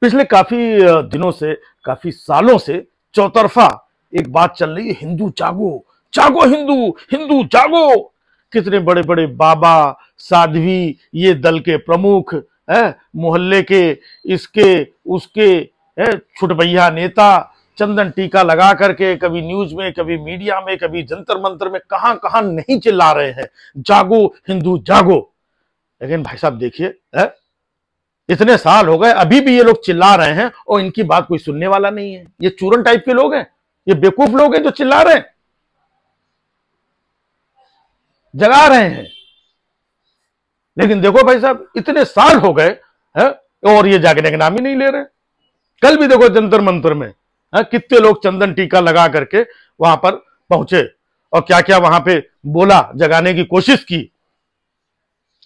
पिछले काफ़ी दिनों से, काफ़ी सालों से चौतरफा एक बात चल रही है, हिंदू जागो जागो हिंदू हिंदू जागो। कितने बड़े बड़े बाबा, साध्वी, ये दल के प्रमुख है मोहल्ले के, इसके, उसके है छुटभैया नेता, चंदन टीका लगा करके कभी न्यूज़ में, कभी मीडिया में, कभी जंतर मंतर में कहाँ कहाँ नहीं चिल्ला रहे हैं। जागो, हिंदू जागो। लेकिन भाई साहब देखिए इतने साल हो गए, अभी भी ये लोग चिल्ला रहे हैं और इनकी बात कोई सुनने वाला नहीं है। ये चूरन टाइप के लोग हैं, ये बेवकूफ़ लोग हैं जो चिल्ला रहे हैं, जगा रहे हैं। लेकिन देखो भाई साहब, इतने साल हो गए, हैं, और ये जागने का नाम ही नहीं ले रहे। कल भी देखो जंतर मंतर में कितने लोग चंदन टीका लगा करके वहाँ पर पहुँचे और क्या क्या वहाँ पे बोला, जगाने की कोशिश की।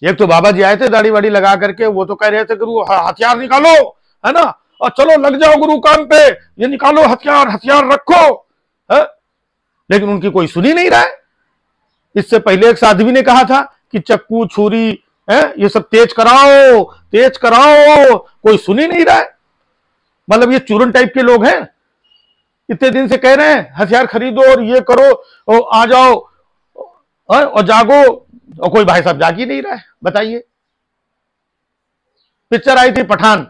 एक तो बाबा जी आए थे दाढ़ी वाड़ी लगा करके, वो तो कह रहे थे, गुरु हथियार निकालो, है ना? और चलो, लग जाओ गुरु काम पे, ये निकालो, हथियार हथियार रखो, है? लेकिन उनकी कोई सुनी नहीं रहा है। इससे पहले एक साध्वी ने कहा था कि चक्कू, छुरी, है, ये सब तेज कराओ तेज कराओ, कोई सुनी नहीं रहा है। मतलब ये चूरन टाइप के लोग हैं। इतने दिन से कह रहे हैं, हथियार खरीदो और ये करो और आ जाओ और जागो और कोई भाई साहब जाग ही नहीं रहा है, बताइए। पिक्चर आई थी पठान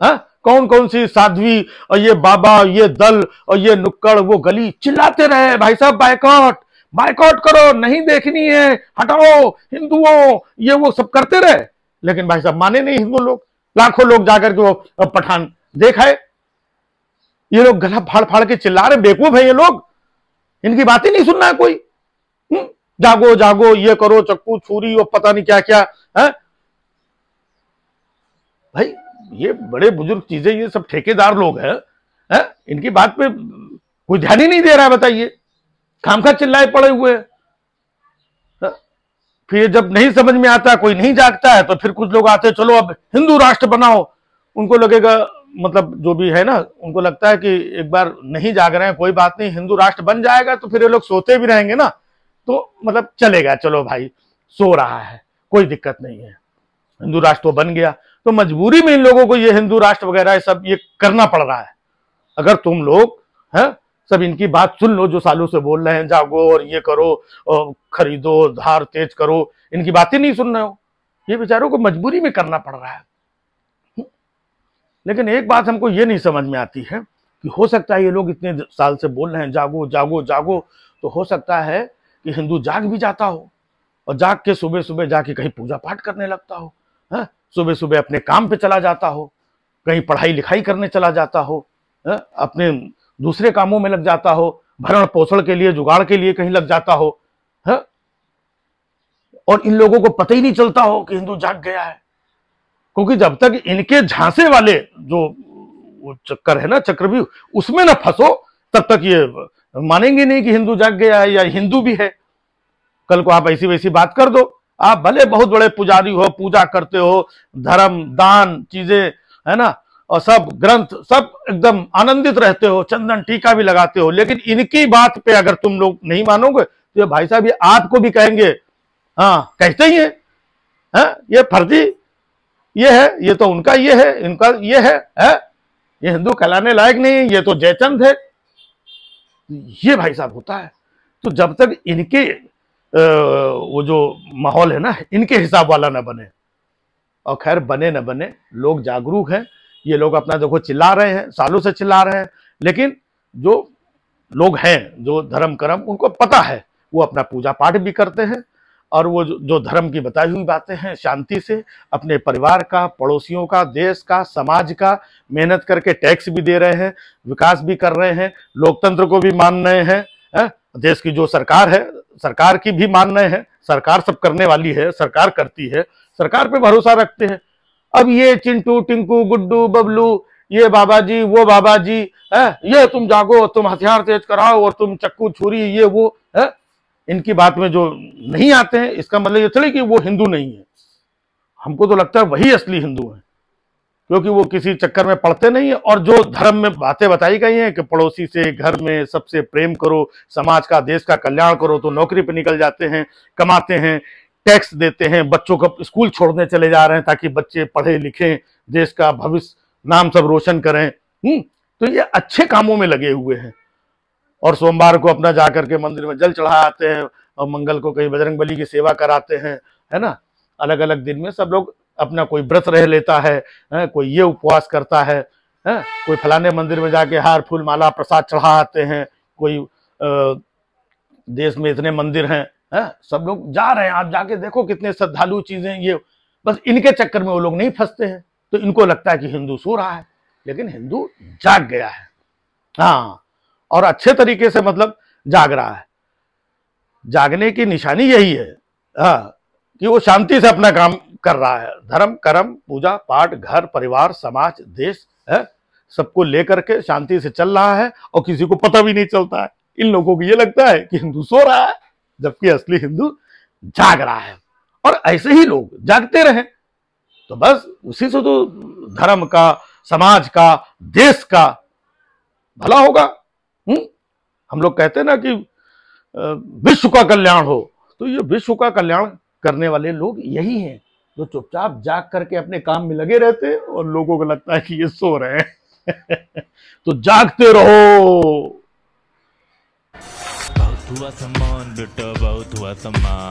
हाँ? कौन कौन सी साध्वी और ये बाबा ये दल और ये नुक्कड़, वो गली चिल्लाते रहे, भाई साहब, बायकॉट बायकॉट करो, नहीं देखनी है, हटाओ, हिंदुओं, ये वो सब करते रहे। लेकिन भाई साहब माने नहीं हिंदू लोग, लाखों लोग जाकर के वो पठान देखा है ये लोग गला फाड़ फाड़ के चिल्ला रहे, बेवकूफ़ है ये लोग, इनकी बातें नहीं सुनना है कोई। हम्म? जागो जागो, ये करो, चक्कू, छुरी और पता नहीं क्या क्या, है? भाई, ये बड़े बुज़ुर्ग चीज़ें, ये सब ठेकेदार लोग हैं, है? इनकी बात पे कोई ध्यान ही नहीं दे रहा है, बताइए। खामखा चिल्लाए पड़े हुए? फिर जब नहीं समझ में आता, कोई नहीं जागता है तो फिर कुछ लोग आते चलो अब हिंदू राष्ट्र बनाओ। उनको लगेगा मतलब जो भी है ना, उनको लगता है कि एक बार नहीं जाग रहे हैं, कोई बात नहीं, हिंदू राष्ट्र बन जाएगा तो फिर ये लोग सोते भी रहेंगे ना। तो मतलब चलेगा, चलो भाई, सो रहा है, कोई दिक्कत नहीं है। हिंदू राष्ट्र तो बन गया तो मजबूरी में इन लोगों को ये हिंदू राष्ट्र वगैरह सब ये करना पड़ रहा है। अगर तुम लोग, हैं, सब इनकी बात सुन लो, जो सालों से बोल रहे हैं, जागो और ये करो और खरीदो, धार तेज करो, इनकी बातें नहीं सुन रहे हो। ये बेचारों को मजबूरी में करना पड़ रहा है। लेकिन एक बात हमको ये नहीं समझ में आती है कि हो सकता है ये लोग इतने साल से बोल रहे हैं, जागो जागो जागो तो हो सकता है कि हिंदू जाग भी जाता हो और जाग के सुबह सुबह जाके कहीं पूजा पाठ करने लगता हो, है? सुबह सुबह अपने काम पे चला जाता हो, कहीं पढ़ाई लिखाई करने चला जाता हो, है? अपने दूसरे कामों में लग जाता हो भरण पोषण के लिए, जुगाड़ के लिए कहीं लग जाता हो, है? और इन लोगों को पता ही नहीं चलता हो कि हिंदू जाग गया है। क्योंकि जब तक इनके झांसे वाले जो चक्कर है ना, चक्रव्यूह, उसमें ना फंसो, तब तक ये मानेंगे नहीं कि हिंदू जाग गया है या हिंदू भी है कल को आप ऐसी वैसी बात कर दो आप भले बहुत बड़े पुजारी हो पूजा करते हो धर्म दान चीज़ें है ना और सब ग्रंथ सब एकदम आनंदित रहते हो चंदन टीका भी लगाते हो लेकिन इनकी बात पे अगर तुम लोग नहीं मानोगे तो ये भाई साहब ये आपको भी कहेंगे हाँ कहते ही है, है? ये फर्जी ये है ये तो उनका ये है इनका ये है, है? ये हिंदू कहलाने लायक नहीं है ये तो जयचंद है ये भाई साहब होता है। तो जब तक इनके वो जो माहौल है ना, इनके हिसाब वाला ना बने। और खैर, बने ना बने, लोग जागरूक हैं। ये लोग अपना देखो, चिल्ला रहे हैं, सालों से चिल्ला रहे हैं। लेकिन जो लोग हैं, जो धर्म कर्म उनको पता है, वो अपना पूजा पाठ भी करते हैं और वो जो, धर्म की बताई हुई बातें हैं शांति से अपने परिवार का पड़ोसियों का देश का समाज का मेहनत करके टैक्स भी दे रहे हैं विकास भी कर रहे हैं लोकतंत्र को भी मान रहे हैं हैं? देश की जो सरकार है सरकार की भी मान रहे हैं सरकार सब करने वाली है सरकार करती है सरकार पे भरोसा रखते हैं। अब ये चिंटू टिंकू गुड्डू बबलू ये बाबा जी वो बाबा जी है? ये तुम जागो तुम हथियार तेज कराओ और तुम चक्कू छुरी ये वो है? इनकी बात में जो नहीं आते हैं, इसका मतलब ये थोड़ी कि वो हिंदू नहीं है। हमको तो लगता है वही असली हिंदू है, क्योंकि वो किसी चक्कर में पढ़ते नहीं है और जो धर्म में बातें बताई गई हैं कि पड़ोसी से, घर में सबसे प्रेम करो, समाज का, देश का कल्याण करो तो नौकरी पे निकल जाते हैं, कमाते हैं, टैक्स देते हैं, बच्चों को स्कूल छोड़ने चले जा रहे हैं ताकि बच्चे पढ़े लिखें, देश का भविष्य, नाम सब रोशन करें। हम्म तो ये अच्छे कामों में लगे हुए हैं। और सोमवार को अपना जाकर के मंदिर में जल चढ़ा आते हैं और मंगल को कहीं बजरंग बली की सेवा कराते हैं है ना? अलग अलग दिन में सब लोग अपना कोई व्रत रह लेता है, है? कोई ये उपवास करता है, है? कोई फलाने मंदिर में जाके हार फूल माला प्रसाद चढ़ा आते हैं कोई आ, देश में इतने मंदिर हैं है? सब लोग जा रहे हैं आप जाके देखो कितने श्रद्धालु चीज़ें ये। बस इनके चक्कर में वो लोग नहीं फंसते हैं। तो इनको लगता है कि हिंदू सो रहा है लेकिन हिंदू जाग गया है। हाँ और अच्छे तरीके से मतलब जाग रहा है। जागने की निशानी यही है हाँ कि वो शांति से अपना काम कर रहा है। धर्म, कर्म, पूजा, पाठ, घर, परिवार, समाज, देश, है, सबको लेकर के शांति से चल रहा है और किसी को पता भी नहीं चलता है। इन लोगों को ये लगता है कि हिंदू सो रहा है, जबकि असली हिंदू जाग रहा है। और ऐसे ही लोग जागते रहे। तो बस उसी से तो धर्म का, समाज का, देश का भला होगा। हम्म? हम लोग कहते ना कि विश्व का कल्याण हो। तो ये विश्व का कल्याण करने वाले लोग यही हैं, जो चुपचाप जाग करके अपने काम में लगे रहते हैं और लोगों को लगता है कि ये सो रहे हैं। तो जागते रहो। बहुत हुआ सम्मान बेटा, बहुत हुआ सम्मान।